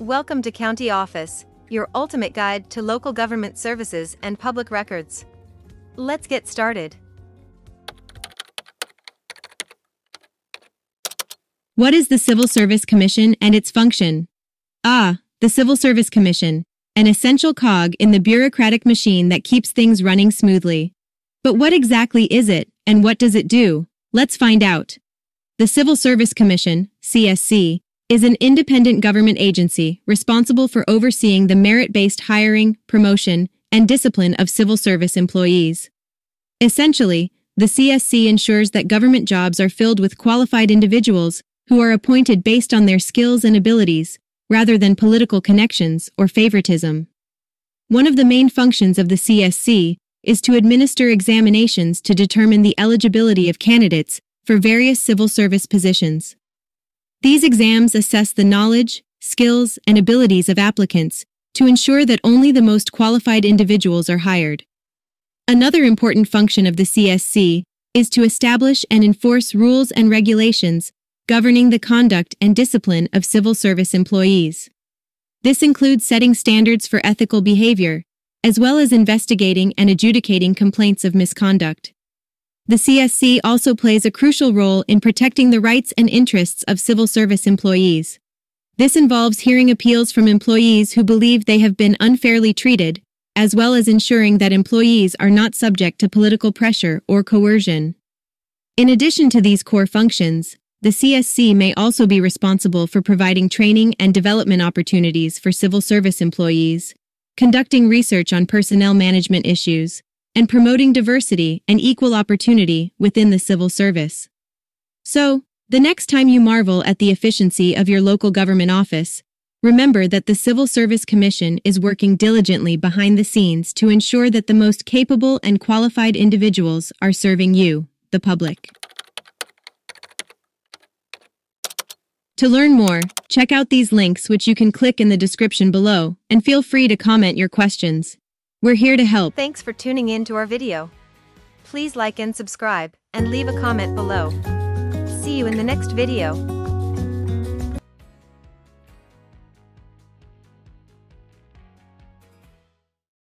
Welcome to County Office, your ultimate guide to local government services and public records. Let's get started. What is the Civil Service Commission and its function? Ah, the Civil Service Commission, an essential cog in the bureaucratic machine that keeps things running smoothly. But what exactly is it, and what does it do? Let's find out. The Civil Service Commission, CSC, is an independent government agency responsible for overseeing the merit-based hiring, promotion, and discipline of civil service employees. Essentially, the CSC ensures that government jobs are filled with qualified individuals who are appointed based on their skills and abilities, rather than political connections or favoritism. One of the main functions of the CSC is to administer examinations to determine the eligibility of candidates for various civil service positions. These exams assess the knowledge, skills, and abilities of applicants to ensure that only the most qualified individuals are hired. Another important function of the CSC is to establish and enforce rules and regulations governing the conduct and discipline of civil service employees. This includes setting standards for ethical behavior, as well as investigating and adjudicating complaints of misconduct. The CSC also plays a crucial role in protecting the rights and interests of civil service employees. This involves hearing appeals from employees who believe they have been unfairly treated, as well as ensuring that employees are not subject to political pressure or coercion. In addition to these core functions, the CSC may also be responsible for providing training and development opportunities for civil service employees, conducting research on personnel management issues, and promoting diversity and equal opportunity within the civil service. So, the next time you marvel at the efficiency of your local government office, remember that the Civil Service Commission is working diligently behind the scenes to ensure that the most capable and qualified individuals are serving you, the public. To learn more, check out these links which you can click in the description below, and feel free to comment your questions. We're here to help. Thanks for tuning in to our video. Please like and subscribe, and leave a comment below. See you in the next video.